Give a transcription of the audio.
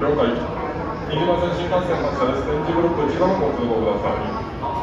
了解。線新幹線の車です。点字ブロック1番ご通報ください。